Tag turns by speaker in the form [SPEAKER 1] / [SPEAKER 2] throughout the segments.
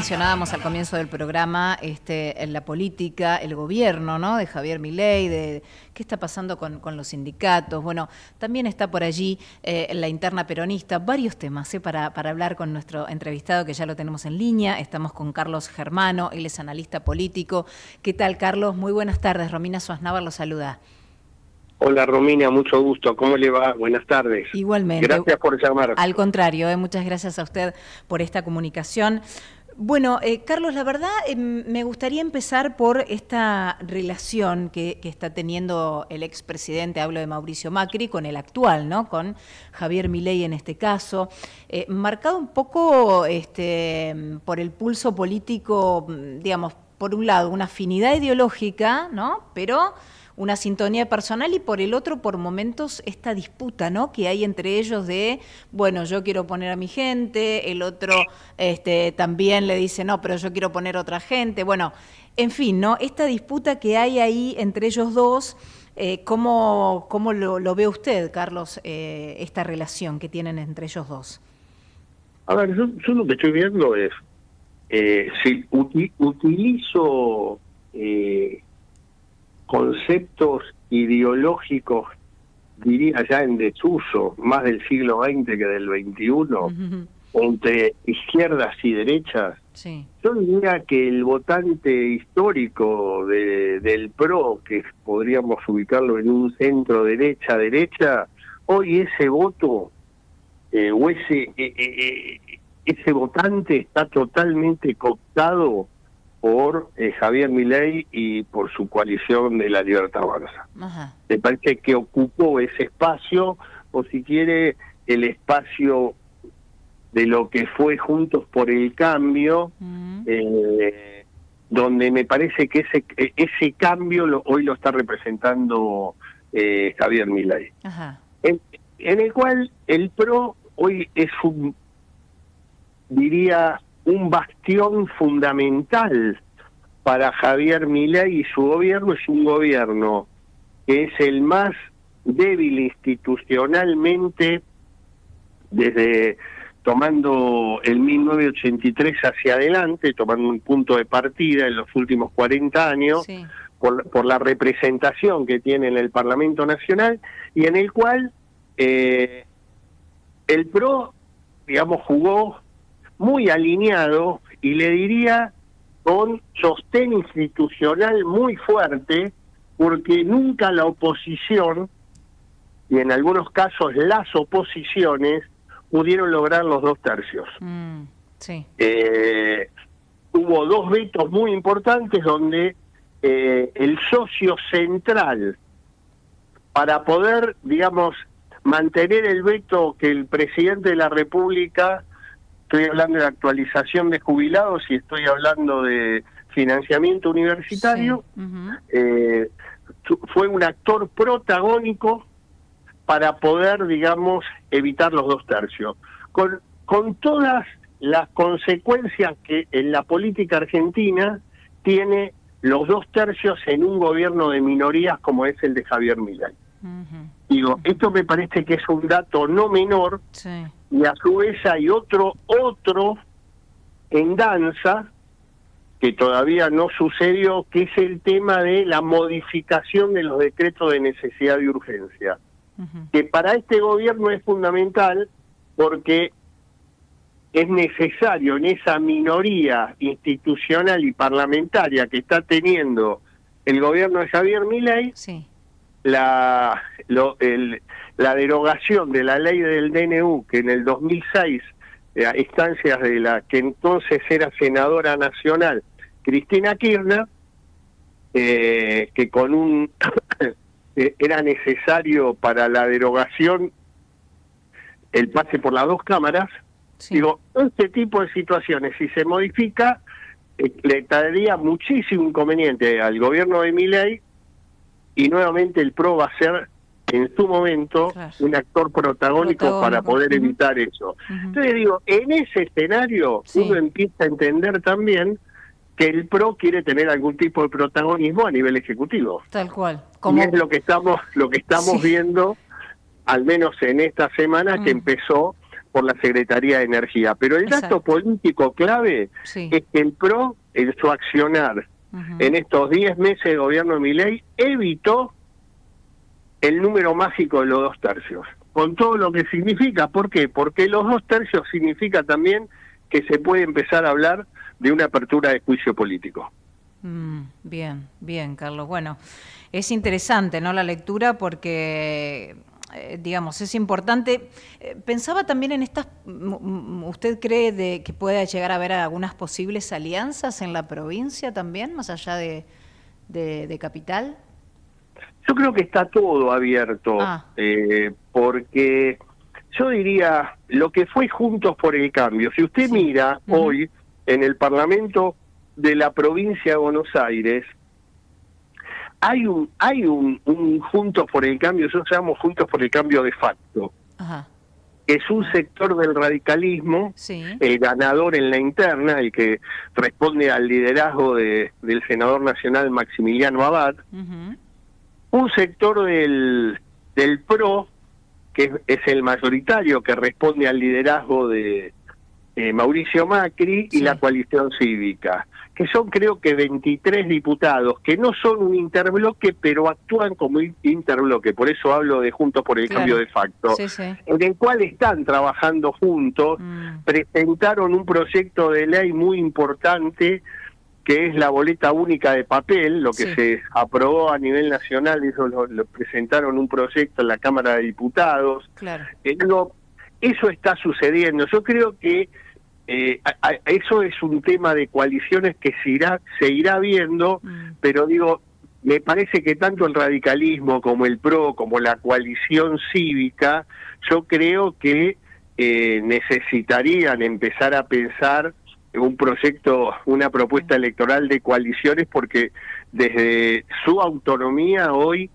[SPEAKER 1] mencionábamos al comienzo del programa, este, en la política, el gobierno, ¿no? De Javier Milei, de qué está pasando con, los sindicatos. Bueno, también está por allí eh, la interna peronista, varios temas ¿eh? para, para hablar con nuestro entrevistado que ya lo tenemos en línea. Estamos con Carlos Germano, él es analista político. ¿Qué tal, Carlos? Muy buenas tardes. Romina Suaznavar lo saluda.
[SPEAKER 2] Hola Romina, mucho gusto. ¿Cómo le va? Buenas tardes.
[SPEAKER 1] Igualmente.
[SPEAKER 2] Gracias por llamar.
[SPEAKER 1] Al contrario, eh, muchas gracias a usted por esta comunicación. Bueno, eh, Carlos, la verdad eh, me gustaría empezar por esta relación que, está teniendo el expresidente, hablo de Mauricio Macri, con el actual, ¿no? Con Javier Milei en este caso, marcado un poco este, por el pulso político, digamos, por un lado, una afinidad ideológica, ¿no? Pero una sintonía personal y por el otro, por momentos, esta disputa ¿no? que hay entre ellos de, bueno, yo quiero poner a mi gente, el otro este, también le dice, no, pero yo quiero poner otra gente. Bueno, en fin, ¿no? Esta disputa que hay ahí entre ellos dos, eh, ¿cómo, cómo lo, ve usted, Carlos, eh, esta relación que tienen entre ellos dos?
[SPEAKER 2] A ver, yo, lo que estoy viendo es, eh, si utilizo conceptos ideológicos, diría ya en desuso, más del siglo XX que del XXI, entre izquierdas y derechas, yo diría que el votante histórico de, del PRO, que podríamos ubicarlo en un centro derecha-derecha, hoy ese voto eh, o ese, eh, eh, ese votante está totalmente cooptado por eh, Javier Milei y por su coalición de la Libertad Avanza. Me parece que ocupó ese espacio, o si quiere, el espacio de lo que fue Juntos por el Cambio, mm. eh, donde me parece que ese, ese cambio hoy lo está representando eh, Javier Milei. En, en el cual el PRO hoy es un, diría, un bastión fundamental para Javier Milei y su gobierno. Es un gobierno que es el más débil institucionalmente desde tomando el 1983 hacia adelante, tomando un punto de partida en los últimos 40 años, por, por, la representación que tiene en el Parlamento Nacional, y en el cual eh, el PRO, digamos, jugó muy alineado y le diría con sostén institucional muy fuerte, porque nunca la oposición, y en algunos casos las oposiciones, pudieron lograr los dos tercios. Mm, sí. Eh, hubo dos vetos muy importantes donde eh, el socio central, para poder, digamos, mantener el veto que el presidente de la República estoy hablando de actualización de jubilados y estoy hablando de financiamiento universitario, eh, fue un actor protagónico para poder, digamos, evitar los dos tercios. Con, con todas las consecuencias que en la política argentina tiene los dos tercios en un gobierno de minorías como es el de Javier Milei. Digo, esto me parece que es un dato no menor y a su vez hay otro, otro en danza que todavía no sucedió, que es el tema de la modificación de los decretos de necesidad y urgencia, que para este gobierno es fundamental porque es necesario en esa minoría institucional y parlamentaria que está teniendo el gobierno de Javier Milei, la, lo, el, la derogación de la ley del DNU, que en el 2006, eh, a instancias de la que entonces era senadora nacional, Cristina Kirchner, eh, que con un eh, era necesario para la derogación el pase por las dos cámaras. Digo, este tipo de situaciones, si se modifica, le traería muchísimo inconveniente al gobierno de Miley y nuevamente el PRO va a ser en su momento un actor protagónico, para poder evitar eso. Entonces digo, en ese escenario uno empieza a entender también que el PRO quiere tener algún tipo de protagonismo a nivel ejecutivo.
[SPEAKER 1] Tal cual.
[SPEAKER 2] Y es lo que estamos, lo que estamos viendo, al menos en esta semana que mm. empezó por la Secretaría de Energía. Pero el dato político clave es que el PRO, en su accionar en estos 10 meses de gobierno de Miley, evitó el número mágico de los dos tercios, con todo lo que significa. ¿Por qué? Porque los dos tercios significa también que se puede empezar a hablar de una apertura de juicio político.
[SPEAKER 1] Mm, bien, bien, Carlos. Bueno, es interesante, ¿no? La lectura porque eh, digamos, es importante. Eh, pensaba también en estas, ¿usted cree de que pueda llegar a haber algunas posibles alianzas en la provincia también, más allá de, de, Capital?
[SPEAKER 2] Yo creo que está todo abierto, ah. eh, porque yo diría, lo que fue Juntos por el Cambio, si usted mira hoy en el Parlamento de la provincia de Buenos Aires, hay un hay un, un Juntos por el Cambio, nosotros llamamos Juntos por el Cambio de facto, que es un sector del radicalismo, el ganador en la interna, el que responde al liderazgo de, del senador nacional Maximiliano Abad, un sector del, del PRO, que es, el mayoritario, que responde al liderazgo de eh, Mauricio Macri y la coalición cívica que son creo que 23 diputados, que no son un interbloque, pero actúan como interbloque, por eso hablo de Juntos por el Cambio de Facto, en el cual están trabajando juntos, mm. presentaron un proyecto de ley muy importante que es la boleta única de papel, lo que se aprobó a nivel nacional, eso lo, presentaron un proyecto en la Cámara de Diputados. Claro. Eh, eso está sucediendo. Yo creo que eh, eso es un tema de coaliciones que se irá, se irá viendo, mm. pero digo, me parece que tanto el radicalismo como el PRO, como la coalición cívica, yo creo que eh, necesitarían empezar a pensar un proyecto, una propuesta electoral de coaliciones, porque desde su autonomía hoy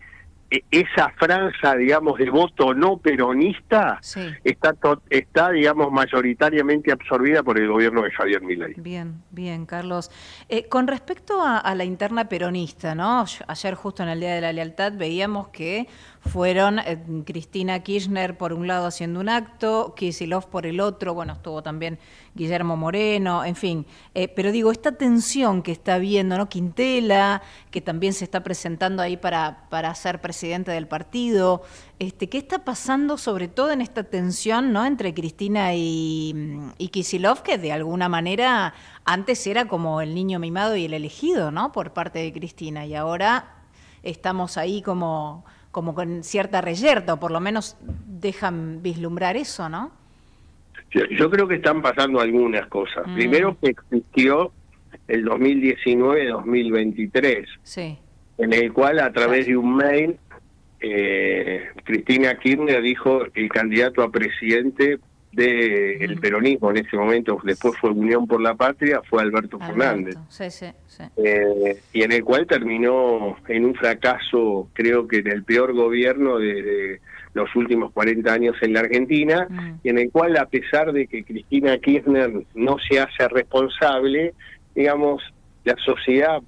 [SPEAKER 2] esa franja, digamos, de voto no peronista está, está, digamos, mayoritariamente absorbida por el gobierno de Javier Milei.
[SPEAKER 1] Bien, bien, Carlos. Eh, con respecto a, la interna peronista, ¿no? Ayer justo en el Día de la Lealtad veíamos que fueron eh, Cristina Kirchner por un lado haciendo un acto, Kisilov por el otro, bueno, estuvo también Guillermo Moreno, en fin. Eh, pero digo, esta tensión que está viendo, ¿no? Quintela, que también se está presentando ahí para, para ser presidente del partido, este, ¿qué está pasando sobre todo en esta tensión, ¿no? Entre Cristina y, y Kisilov, que de alguna manera antes era como el niño mimado y el elegido, ¿no? Por parte de Cristina, y ahora estamos ahí como como con cierta reyerta, o por lo menos dejan vislumbrar eso, ¿no?
[SPEAKER 2] Yo, creo que están pasando algunas cosas. Mm. Primero que existió el 2019-2023, sí. en el cual a través de un mail eh, Cristina Kirchner dijo el candidato a presidente del peronismo en ese momento, después fue Unión por la Patria, fue Alberto, Fernández. Eh, y en el cual terminó en un fracaso, creo que en el peor gobierno de, los últimos 40 años en la Argentina, mm. y en el cual, a pesar de que Cristina Kirchner no se hace responsable, digamos, la sociedad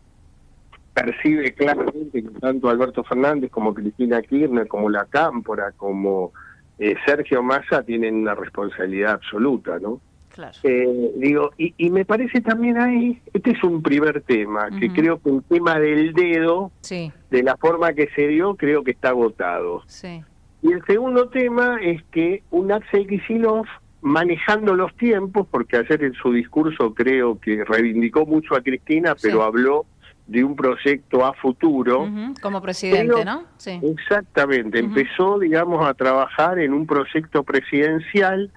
[SPEAKER 2] percibe claramente que tanto Alberto Fernández como Cristina Kirchner, como la Cámpora, como eh, Sergio Massa tienen una responsabilidad absoluta, ¿no? Claro. Eh, digo, y, me parece también ahí, este es un primer tema, que creo que el tema del dedo, de la forma que se dio, creo que está agotado. Sí. Y el segundo tema es que un Axel Kicillof, manejando los tiempos, porque ayer en su discurso creo que reivindicó mucho a Cristina, pero habló de un proyecto a futuro.
[SPEAKER 1] Como presidente, ¿no?
[SPEAKER 2] Sí. Exactamente, empezó, digamos, a trabajar en un proyecto presidencial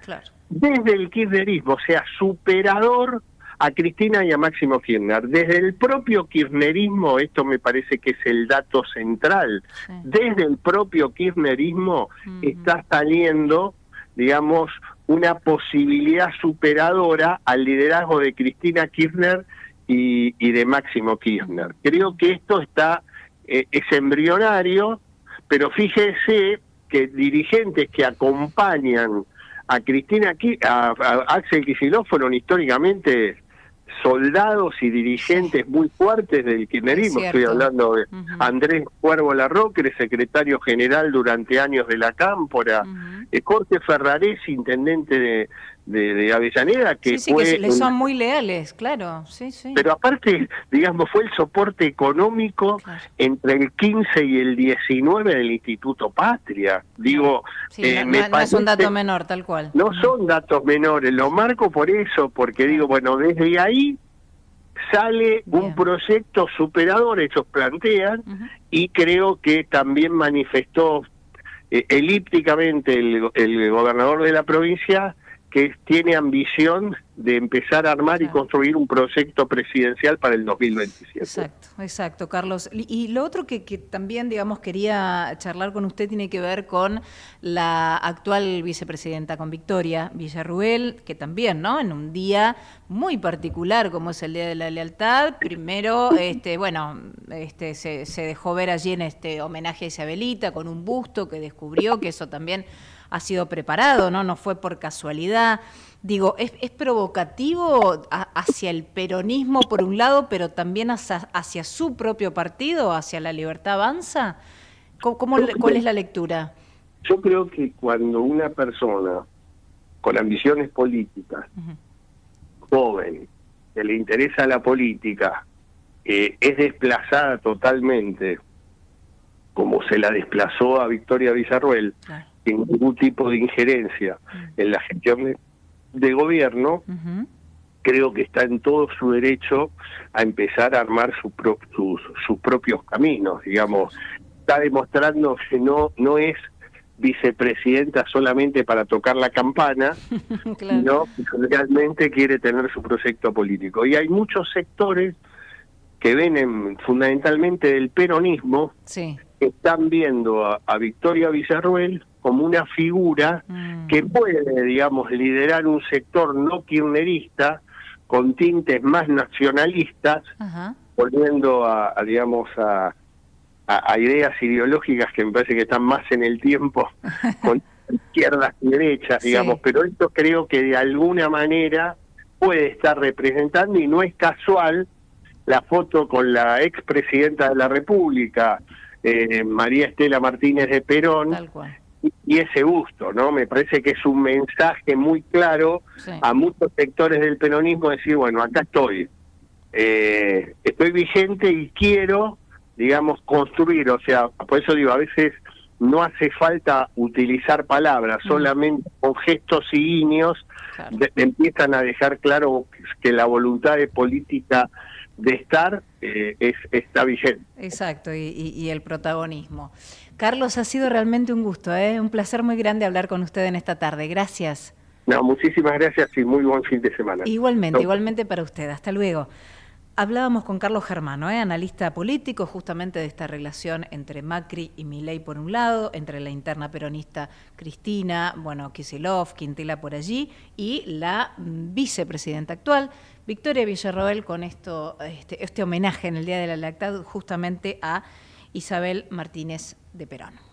[SPEAKER 2] desde el kirchnerismo, o sea, superador a Cristina y a Máximo Kirchner. Desde el propio kirchnerismo, esto me parece que es el dato central, desde el propio kirchnerismo está saliendo, digamos, una posibilidad superadora al liderazgo de Cristina Kirchner y, de Máximo Kirchner. Creo que esto está eh, es embrionario, pero fíjese que dirigentes que acompañan a Cristina, a, a Axel Kicillof fueron históricamente soldados y dirigentes muy fuertes del kirchnerismo. Estoy hablando de Andrés Cuervo Larroque, secretario general durante años de la Cámpora, uh Jorge Ferrarés, intendente de, de, Avellaneda, que
[SPEAKER 1] sí, sí, que le son muy leales, claro, sí, sí.
[SPEAKER 2] Pero aparte, digamos, fue el soporte económico entre el 15 y el 19 del Instituto Patria. Digo,
[SPEAKER 1] eh, no, no, es un dato menor, tal cual.
[SPEAKER 2] No son datos menores, lo marco por eso, porque digo, bueno, desde ahí sale un proyecto superador, ellos plantean, y creo que también manifestó eh, elípticamente el, el gobernador de la provincia que tiene ambición de empezar a armar y construir un proyecto presidencial para el 2027.
[SPEAKER 1] Exacto, exacto, Carlos. Y lo otro que, también, digamos, quería charlar con usted tiene que ver con la actual vicepresidenta, con Victoria Villarruel, que también, ¿no? En un día muy particular como es el Día de la Lealtad, primero, este, bueno, este, se, se dejó ver allí en este homenaje a Isabelita con un busto que descubrió que eso también ha sido preparado, ¿no? No fue por casualidad. Digo, ¿es, provocativo hacia el peronismo por un lado, pero también hacia, su propio partido, hacia la libertad avanza? ¿Cómo, ¿Cuál es la lectura?
[SPEAKER 2] Yo creo que cuando una persona con ambiciones políticas, joven, que le interesa la política, eh, es desplazada totalmente, como se la desplazó a Victoria Villarruel, sin ningún tipo de injerencia en la gestión de, gobierno, creo que está en todo su derecho a empezar a armar sus, sus propios caminos, digamos. Está demostrando que no, no es vicepresidenta solamente para tocar la campana, sino que realmente quiere tener su proyecto político. Y hay muchos sectores que ven fundamentalmente del peronismo, que están viendo a Victoria Villarruel como una figura mm. que puede, digamos, liderar un sector no kirchnerista con tintes más nacionalistas, volviendo a, digamos, a, a, ideas ideológicas que me parece que están más en el tiempo con izquierdas y derechas, digamos, pero esto creo que de alguna manera puede estar representando y no es casual la foto con la expresidenta de la República, eh, María Estela Martínez de Perón, y ese gusto, ¿no? Me parece que es un mensaje muy claro a muchos sectores del peronismo decir, bueno, acá estoy, eh, estoy vigente y quiero, digamos, construir, o sea, por eso digo, a veces no hace falta utilizar palabras, mm. solamente con gestos y guiños empiezan a dejar claro que la voluntad de política de estar eh, es, está vigente.
[SPEAKER 1] Exacto, y, el protagonismo. Carlos, ha sido realmente un gusto, ¿eh? un placer muy grande hablar con usted en esta tarde. Gracias.
[SPEAKER 2] No, muchísimas gracias y muy buen fin de semana.
[SPEAKER 1] Igualmente, igualmente para usted. Hasta luego. Hablábamos con Carlos Germano, ¿eh? analista político, justamente de esta relación entre Macri y Milei por un lado, entre la interna peronista Cristina, bueno, Kisilov, Quintela por allí, y la vicepresidenta actual, Victoria Villarroel, con esto, este, este homenaje en el Día de la Lactad justamente a Isabel Martínez de Perón.